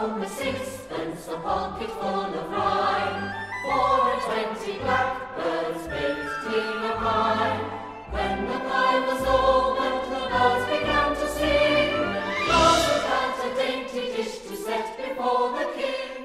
only sixpence, a pocket full of rye, four and twenty blackbirds baked in a pie. When the pie was over, the birds began to sing. Margaret had a dainty dish to set before the king?